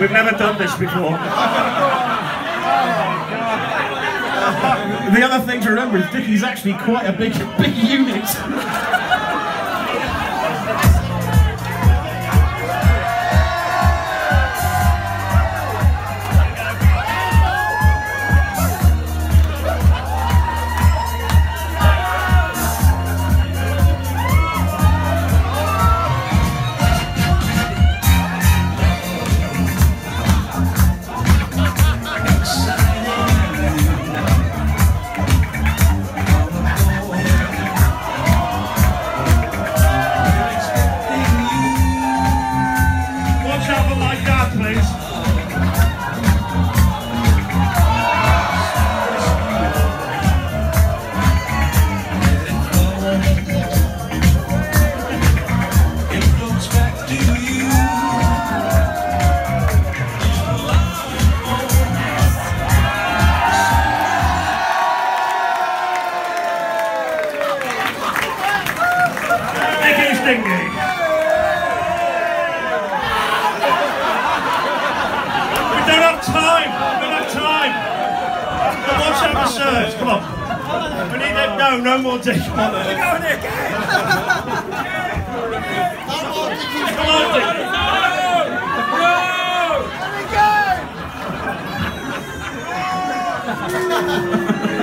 We've never done this before. the other thing to remember is Dicky's actually quite a big, big unit. Dad, please. Dicky's enough time! Enough time! The watch episodes, come on. We need them. No, no more dick. Come on, we're going again! come on, Dick. No! No! Here we go!